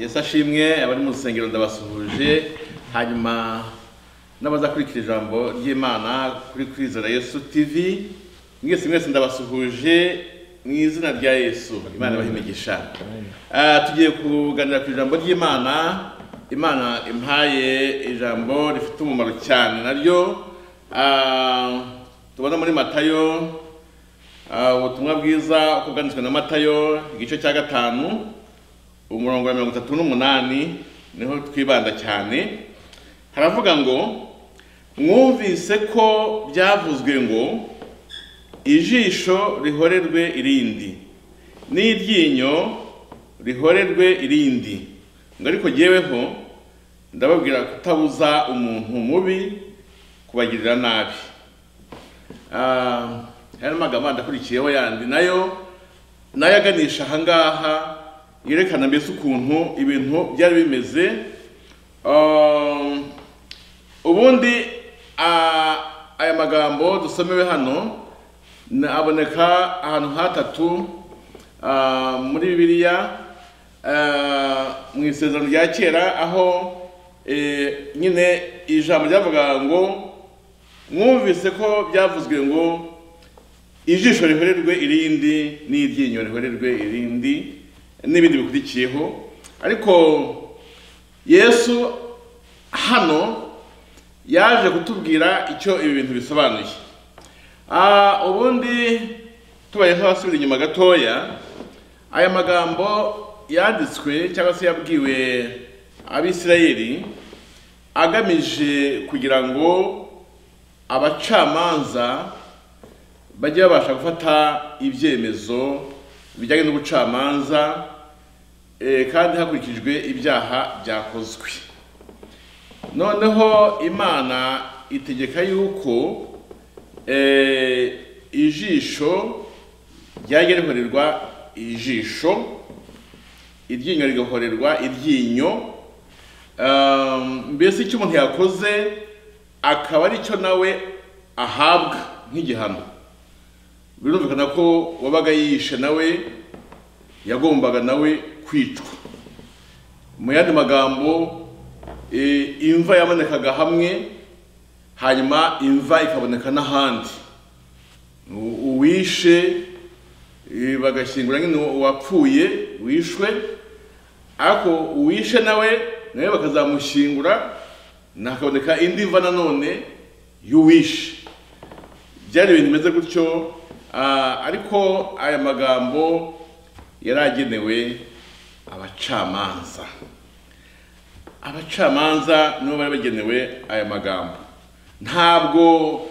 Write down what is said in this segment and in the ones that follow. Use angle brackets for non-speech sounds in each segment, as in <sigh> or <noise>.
yesu ashimwe abari mu rusengero ndabasuhuje hanyuma n'abazakurikira ijambo ry'imana kuri kwizera yesu tv mwese mwese ndabasuhuje mu izina rya yesu. Imana ibahe imigisha. Ah, tugiye kuganira ku ijambo ry'imana. Imana impaye ijambo rifite umumaro cyane naryo. Ah, tubona muri matayo ah, ubutumwa bwiza uko bwanditswe na matayo igice cya gatanu. Umurongo wa mirongo itatu n'umunani ni ho twibanda cyane. Haravuga ngo mwumvise ko byavuzwe ngo ijisho rihorerwe irindi n'iryinyo rihorerwe irindi. Ngo ariko jyeweho ndababwira kutabuza umuntu mubi kubagirira nabi. Ah, hari amagambo ndakurikiyeho yandi na yo na yo aganisha ahangaha yerekana mbese ukuntu ibintu byari bimeze Um, ubundi aya magambo dusomewe hano aboneka ahantu hatatu muri bibiliya mu isezerano rya kera aho eh, nyine ijambo ryavuga ngo mwumvise ko byavuzwe ngo ijisho rihorerwe irindi n'iryinyo rihorerwe irindi. N'ibindi bikurikiyeho. Ariko yesu hano yaje kutubwira icyo ibi bintu bisobanuye. Ah, ubundi tubaye nk'abasubira inyuma gatoya aya magambo yanditswe cyangwa se yabwiwe abisirayeli agamije kugira ngo abacamanza bajye babasha gufata ibyemezo bijyanye n'ubucamanza eh, kandi hakurikijwe ibyaha byakozwe. Noneho imana itegeka yuko eh, ijisho ryajya rihorerwa ijisho iryinyo rigahorerwa iryinyo Um, mbese icyo umuntu yakoze akaba ari cyo nawe ahabwa nk'igihano. Birumvikana ko wabaga yiyishe nawe yagombaga nawe kwicwa. Mu yandi magambo e, imva yabonekaga hamwe hanyuma imva ikaboneka n'ahandi. Uwishe e, bagashyingura nyine uwapfuye wishwe ariko uwishe nawe nawe bakazamushyingura na hakaboneka indi mva nanone y'uwishe. Byari ibintu bimeze gutyo ariko aya magambo yari agenewe abacamanza. Abacamanza nibo bari bagenewe aya magambo. Ntabwo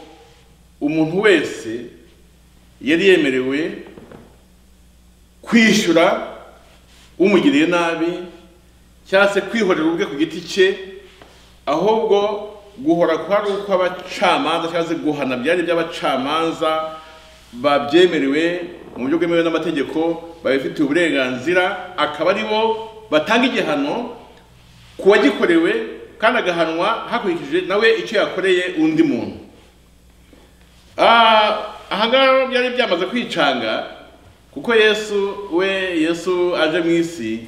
umuntu wese yari yemerewe kwishyura umugiriye nabi cyangwa se kwihorera ubwe ku giti cye ahubwo guhora kwari ukw'abacamanza cyangwa se guhana byari iby'abacamanza babyemerewe mu buryo bwemewe n'amategeko babifitiye uburenganzira akaba ari bo batanga igihano ku wagikorewe kandi agahanwa hakurikije nawe icyo yakoreye undi muntu. Ah, aha ngaha byari byamaze kwicanga kuko yesu we yesu aje mu isi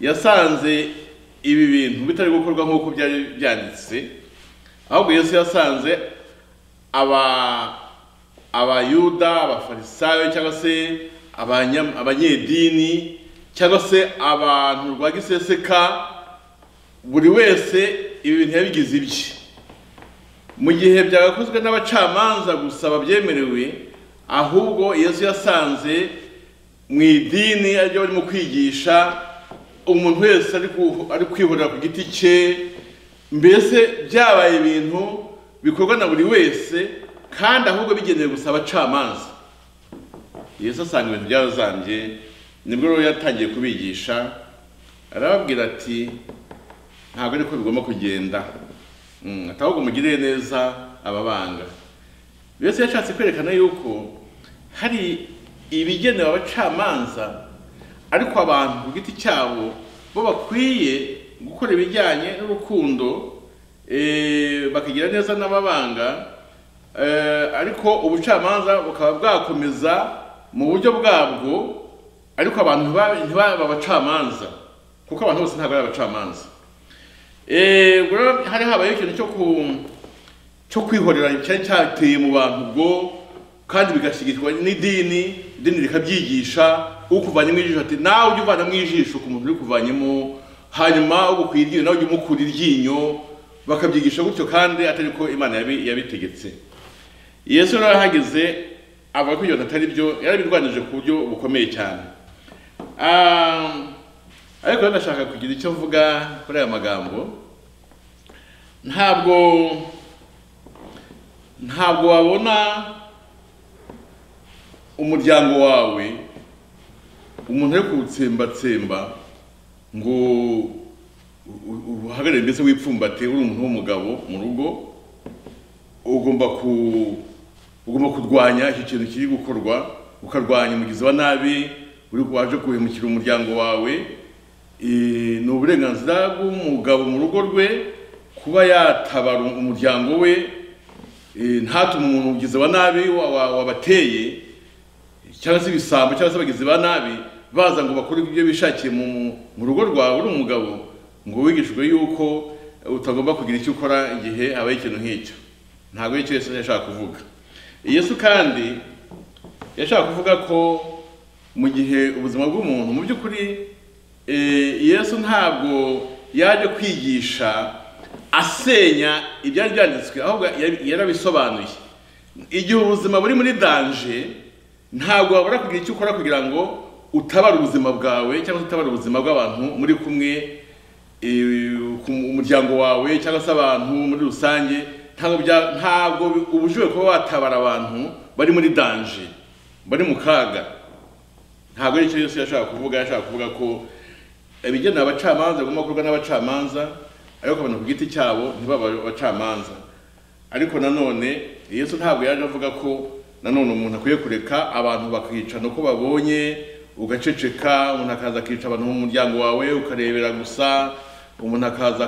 yasanze ibi bintu bitari gukorwa nk'uko byari byanditse ahubwo yesu yasanze aba abayuda abafarisayo cyangwa se abanyedini cyangwa se abantu rwa giseseka buri wese ibi bintu yabigize ibye. Mu gihe byagakozwe n'abacamanza gusa babyemerewe ahubwo yesu yasanze mu idini ari ryo barimo kwigisha umuntu wese ari kwihorera ku giti cye mbese byabaye ibintu bikorwa na buri wese kandi ahubwo bigenewe gusa abacamanza yesu asanga ibintu byarazambye ni bwo rero yatangiye kubigisha arababwira ati ntabwo ariko bigomba kugenda. Mm, ati ahubwo mugirire neza ababanga. Yesu yashatse kwerekana yuko hari ibigenewe abacamanza ariko abantu ku giti cyabo bo bakwiye gukora ibijyanye n'urukundo eh, bakagira neza n'ababanga ariko ubucamanza bukaba bwakomeza mu buryo bwabwo ariko abantu ntiba- ntibabe abacamanza kuko abantu bose ntabwo ari abacamanza. Eh, hari habayeho ikintu cyo kwihorera cyari cyateye mu bantu ubwo kandi bigashyigikirwa n'idini idini rikabyigisha ukuvanyemo ijisho ati nawe ujye uvanamo ijisho ku muntu uri kuvanyemo. Hanyuma ugukwiye iryinyo nawe ujye umukura iryinyo bakabyigisha gutyo kandi atari ko imana yabi- yabitegetse. Yesu rero ahageze avuga ko ibyo atari byo yarabirwanije ku buryo bukomeye cyane. Ariko ndashaka kugira icyo mvuga kuri aya magambo. Ntabwo ntabwo wabona umuryango wawe umuntu ari kuwutsembatsemba ngo uhagarare mbese wipfumbate uri umuntu w'umugabo mu rugo ugomba ku ugomba kurwanya iki kintu kiri gukorwa ukarwanya umugizi wa nabi uri waje guhemukira umuryango wawe. Ni uburenganzira bw'umugabo mu rugo rwe kuba yatabara umuryango we. Ntatume umuntu umugizi wa nabi wa- wa- wabateye cyangwa se ibisambo cyangwa se abagizi ba nabi baza ngo bakore ibyo bishakiye mu, rugo rwawe. Uri umugabo ngo wigishijwe yuko utagomba kugira icyo ukora igihe habaye ikintu nk'icyo. Ntabwo icyo Yesu yashaka kuvuga. Yesu kandi yashaka kuvuga ko mu gihe ubuzima bw'umuntu mu by'ukuri eh, Yesu ntabwo yaje kwigisha asenya ibyari byanditswe ahubwo yarabisobanuye. Igihe ubuzima buri muri danje ntabwo wabura kugira icyo ukora kugira ngo utabare ubuzima bwawe cyangwa se utabare ubuzima bw'abantu muri kumwe eh, ku umuryango wawe cyangwa se abantu muri rusange. Ntabwo ubujijwe kuba watabara abantu bari muri danje bari mu kaga. Ntabwo ari cyo Yesu yashaka kuvuga yashaka kuvuga ko ibigenewe abacamanza bigomba gukorwa n'abacamanza ariko abantu ku giti cyabo ntibaba abacamanza. Ariko nanone Yesu ntabwo yaje avuga ko nanone umuntu akwiye kureka abantu bakicana uko babonye ugaceceka umuntu akaza akica abantu mu muryango wawe ukarebera gusa umuntu akaza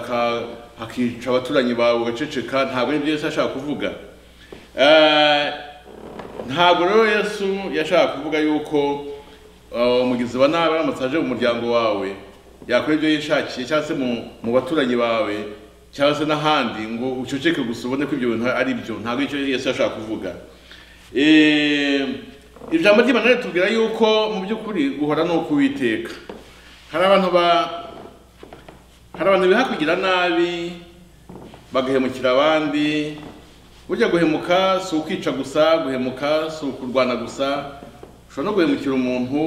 aka- akica abaturanyi bawe ugaceceka ntabwo ari byo Yesu yashaka kuvuga. Eh, ntabwo rero Yesu yashaka kuvuga yuko uh, umugizi wa nabi aramutse aje mu muryango wawe yakora ibyo yishakiye cyangwa se mu, mu baturanyi bawe cyangwa se n'ahandi ngo uceceke gusa ubone ko ibyo bintu ari byo. Ntabwo icyo Yesu yashaka kuvuga. Eh, ijambo ry'Imana ritubwira yuko mu by'ukuri guhora ni ukuwiteka hari abantu ba hari abantu biha kugira nabi bagahemukira abandi. Burya guhemuka si ukwica gusa guhemuka si ukurwana gusa. Ushobora no guhemukira umuntu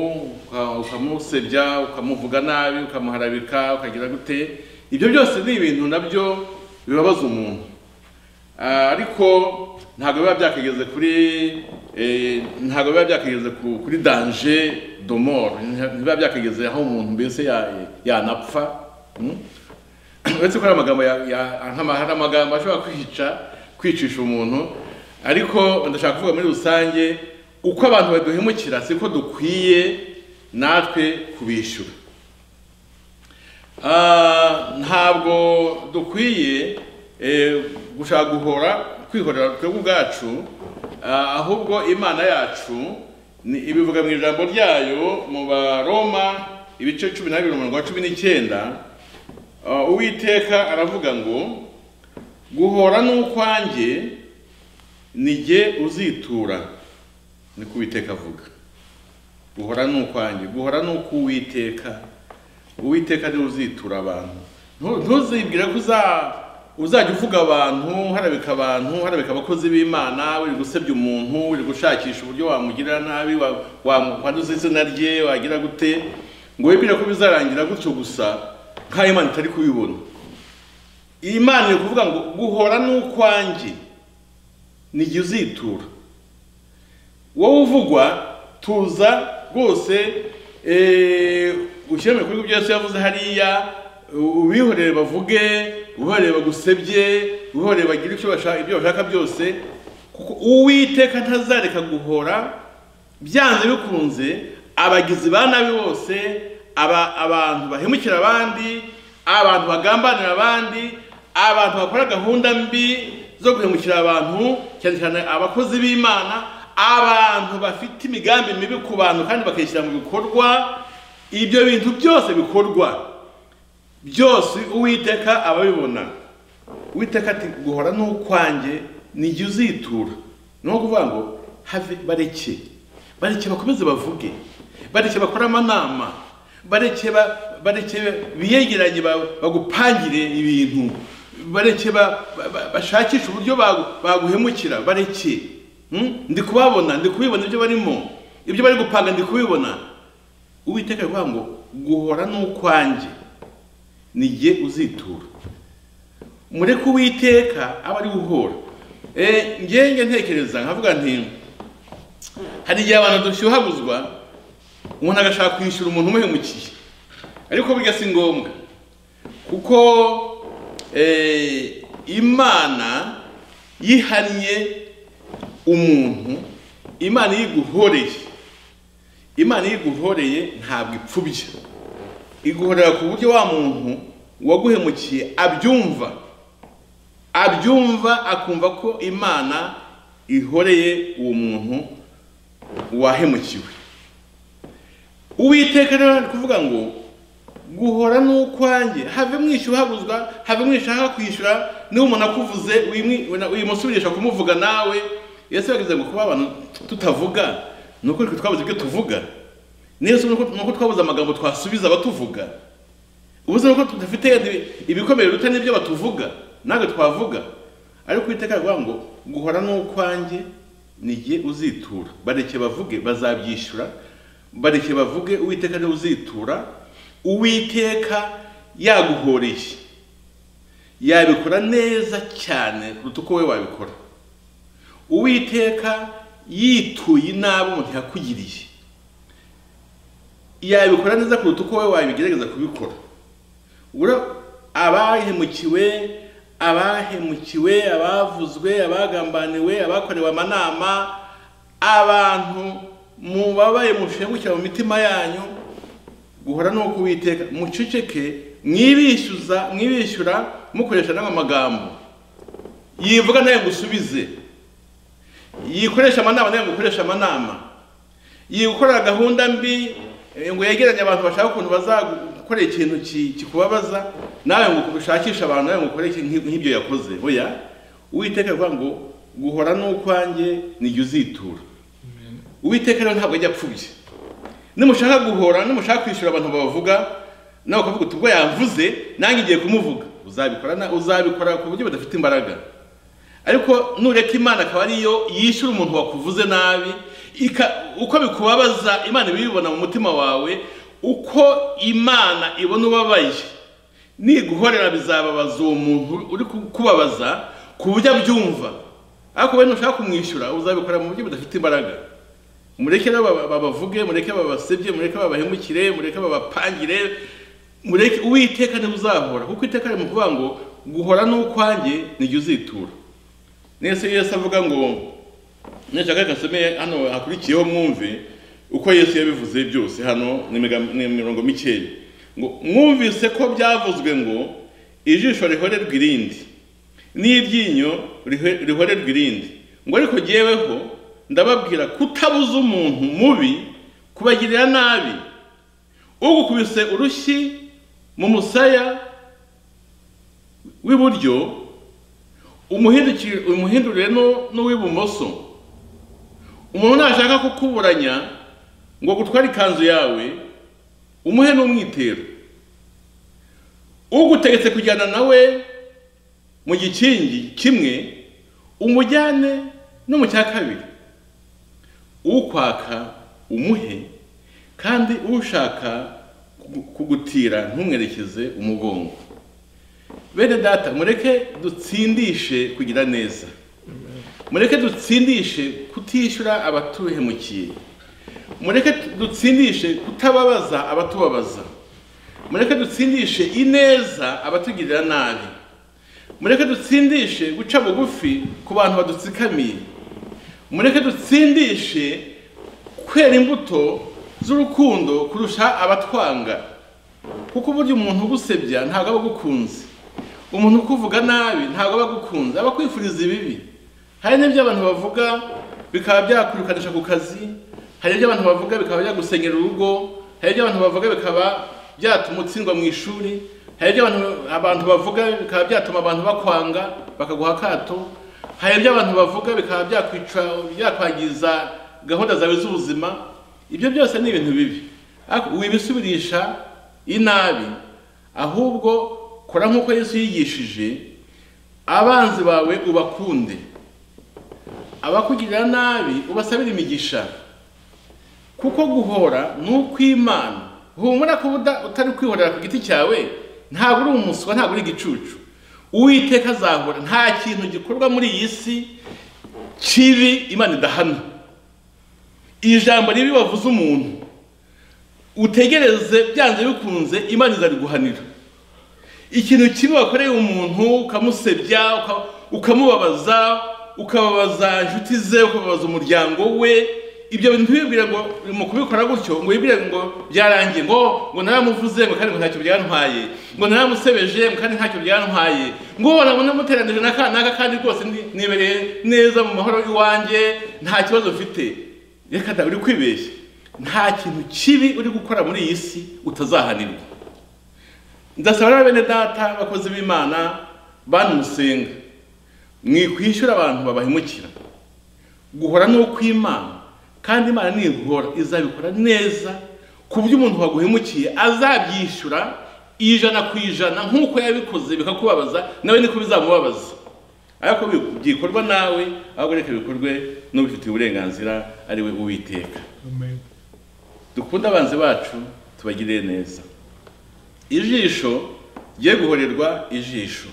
uka- ukamusebya ukamuvuga nabi ukamuharabika ukagira gute. Ibyo byose ni ibintu na byo bibabaza umuntu. Ah, ariko ntabwo biba byakageze kuri eh, ntabwo biba byakageze ku- kuri danger de mort ntibiba byakageze aho umuntu mbese ya- yanapfa Mm? <coughs> uretse ko hari amagambo hari amagambo ashobora kwica kwicisha umuntu ariko ndashaka kuvuga muri rusange uko abantu baduhemukira siko dukwiye natwe kubishyura. Ah, ntabwo dukwiye eh, gushaka guhora kwihorera twebwe ubwacu ah, ahubwo imana yacu ibivuga mu ijambo ryayo mu baroma ibice cumi na bibiri umurongo wa cumi n'icyenda uwiteka aravuga ngo guhora n'ukwanjye ni jye uzitura. Niko uwiteka avuga. Guhora n'ukwanjye guhora n'ukuwiteka uwiteka. Niwe uzitura abantu. Ntu- ntuzibwire ko uza- uzajya uvuga abantu harabika abantu harabika abakozi b'imana uri gusebya umuntu uri gushakisha uburyo wamugirira nabi wa- wamukwanduza izina rye wagira gute? Ngo wibwire ko bizarangira gutyo gusa. Nk'aho imana itari kubibona iyi mana iri kuvuga ngo guhora n'ukwanjye ni jye uzitura. Wowe uvugwa tuza rwose eh, ushyire mu bikorwa byose yavuze hariya ubihorere bavuge ubihorere bagusebye ubihorere bagire ibyo bashaka byose kuko uwiteka ntazareka guhora. Byanze bikunze abagizi ba nabi bose abantu bahemukira abandi abantu bagambanira abandi abantu bakora gahunda mbi zo guhemukira abantu cyane cyane abakozi b'imana abantu bafite imigambi mibi ku bantu kandi bakayishyira mu bikorwa. Ibyo bintu byose bikorwa. Byose uwiteka aba abibona uwiteka ati guhora n'ukwanjye nijye uzitura. Ni nko kuvuga ngo bareke. Bareke bakomeze bavuge. Bareke bakore amanama. Bareke ba- bareke biyegeranye ba- bagupangire ibintu. Bareke ba- ba- ba- bashakishe uburyo bagu- baguhemukira. Bareke Hmm? ndi kubabona ndi kubibona ibyo barimo. Ibyo bari gupanga ndi kubibona uwiteka kuvuga ngo guhora n'ukwanjye nijye uzitura. Mureke uwiteka aba ari uhora. Eh, ngenge ntekereza nkavuga nti hari igihe abantu dushyuhaguzwa umuntu agashaka kwishyura umuntu umuhemukiye ariko burya si ngombwa. Kuko eh, imana yihannye umuntu imana iyo iguhoreye imana iyo iguhoreye ntabwo ipfubya iguhorera ku buryo wa muntu waguhemukiye abyumva. Abyumva akumva ko imana ihoreye uwo muntu wahemukiwe. Uwiteka rero ari kuvuga ngo guhora n'ukwanjye have mwishyuhaguzwa have mwishaka kwishyura niba umuntu akuvuze wimusubirisha kumuvuga nawe. Yesu yagize ngo kuba abantu tutavuga ni twe twabuze ibyo tuvuga. Neza ni uko ni twabuze amagambo twasubiza abatuvuga. Ubuze nuko tudafite ibi- ibikomere biruta n'ibyo batuvuga natwe twavuga. Ariko uwiteka aravuga ngo guhora n'ukwanjye nijye uzitura. Bareke bavuge bazabyishyura bareke bavuge uwiteka ni we uzitura uwiteka yaguhoreye yabikora neza cyane kuruta uko we wabikora. Uwiteka yituye inabi umuntu yakugiriye. Yabikora neza kuruta uko we wabigerageza kubikora. Abahemukiwe abahemukiwe abavuzwe abagambaniwe abakorewe amanama abantu mubabaye mushengukira mu mitima yanyu guhora nuko uwiteka muceceke mwibishyuza mwibishyura mukoresha n'ama magambo. Yivuga nawe ngusubize yikoresha amanama nawe ngukoresha amanama. Yikorera gahunda mbi eh, ngo yegeranye abantu bashaka ukuntu bazagukorera ikintu ki- kikubabaza nawe ngo ushakishe abantu nawe ngo ukore nk'ibyo yakoze. Oya uwiteka ngo guhora n'ukwanjye nijye uzitura. Uwiteka rero ntabwo ajya apfubye nimushaka guhora nimushaka kwishyura abantu babavuga nawe ukavuga uti ubwo yavuze nanjye igiye kumuvuga. Uzabikora uzabikora ku buryo budafite imbaraga. Ariko nureka imana akaba ariyo yishyura umuntu wakuvuze nabi uko bikubabaza imana ibibona mu mutima wawe uko imana ibona ubabaye. Niguhorera bizababaza uwo muntu uri kubabaza ku buryo abyumva. Ariko we nushaka kumwishyura uzabikora mu buryo budafite imbaraga. Mureke babavuge mureke babasebye mureke babahemukire mureke babapangire mureke uwiteka ni we uzahora kuko iteka riri mu kuvuga ngo guhora n'ukwanjye nijye uzitura. Nese yesu avuga ngo nashaka gasome hano hakurikiyeho mwumve uko yesu yabivuze byose hano ni mirongo mikeya ngo mwumvise ko byavuzwe ngo ijisho rihorerwa irindi n'iryinyo rihorerwa irindi. Ngo ariko jyeweho ndababwira kutabuza umuntu mubi kubagirira nabi. Ugukubise urushyi mu musaya w'iburyo umuhindurire nu- n'uw'ibumoso. Umuntu nashaka kukuburanya ngo agutware ikanzu yawe umuhe n'umwitero. Ugutegetse kujyana nawe mu gikingi kimwe umujyane no mu cya kabiri. Ukwaka umuhe kandi ushaka kugu- kugutira ntumwerekeze umugongo. Bene data mureke dutsindishe kugira neza. Mureke dutsindishe kutishyura abatuhemukiye. Mureke dutsindishe kutababaza abatubabaza. Mureke dutsindishe ineza abatugirira nabi. Mureke dutsindishe guca bugufi ku bantu badutsikamiye mureke dutsindishe kwera imbuto z'urukundo kurusha abatwanga. Kuko burya umuntu ugusebya ntabwo aba agukunze. Umuntu ukuvuga nabi ntabwo aba agukunze aba akwifuriza ibibi. Hari n'ibyo abantu bavuga bikaba byakwirukanisha ku kazi hari ibyo abantu bavuga bikaba byagusenyera urugo hari ibyo abantu bavuga bikaba byatuma utsindwa mu ishuri hari ibyo abantu bavuga bikaba byatuma abantu bakwanga bakaguha akato hari ibyo abantu bavuga bikaba byakwica byakwangiza gahunda zawe z'ubuzima ibyo byose ni ibintu bibi. Wibisubirisha inabi ahubwo kora nk'uko yesu yigishije abanzi bawe ubakunde. Abakugirira nabi ubasabire imigisha. Kuko guhora ni ukw'imana. Humura ko utari kwihorera ku giti cyawe ntabwo uri umuswa ntabwo uri igicucu. Uwiteka azahora nta kintu gikorwa muri iyi si kibi imana idahana. Ijambo ribi wavuze umuntu. Utegereze byanze bikunze imana izariguhanira ikintu kibi wakoreye umuntu ukamusebya uka- ukamubabaza ukababaza inshuti ze ukababaza umuryango we ibyo bintu ntibibwire ngo mu kubikora gutyo ngo wibwire ngo byarangiye ngo ngo naramuvuze ngo kandi ngo ntacyo byantwaye ngo naramusebeje ngo kandi ntacyo byantwaye. Ngo nabona muteranije n'aka n'aka kandi rwose nibereye neza mu mahoro iwanjye nta kibazo mfite. Reka da uri kwibeshya. Nta kintu kibi uri gukora muri iyi si utazahanirwa. Ndasaba rero bene data abakozi b'imana bantu musenga mwikwishyura abantu babahemukira. Guhora ni ukw'imana. Kandi imana niguhora izabikora neza ku buryo umuntu waguhemukiye azabyishyura ijana ku ijana nk'uko yabikoze bikakubabaza nawe niko bizamubabaza. Ariko byikorwa nawe ahubwo reka bikorwe n'ubifitiye uburenganzira ari we uwiteka. Dukunde abanzi bacu tubagirire neza. Ijisho rye guhorerwa ijisho.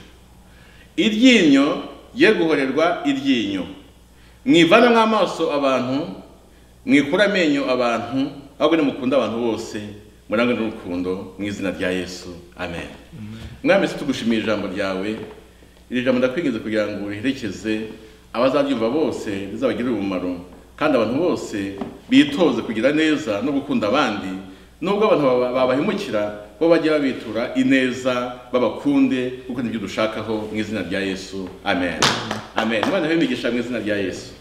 Iryinyo rye guhorerwa iryinyo. Mwivanamo amaso abantu mwikura amenyo abantu ahubwo nimukunde abantu bose murangwe n'urukundo mu izina rya yesu. Amen. Mwami se tugushimiye ijambo ryawe. Iri jambo ndakwingiza kugira ngo uriherekeze abazaryumva bose rizabagirire umumaro kandi abantu bose bitoze kugira neza no gukunda abandi nubwo abantu baba- babahemukira bo bajye babitura ineza babakunde kuko ni byo dushakaho mu izina rya yesu. Amen. Amen. Imana imigisha mu izina rya yesu.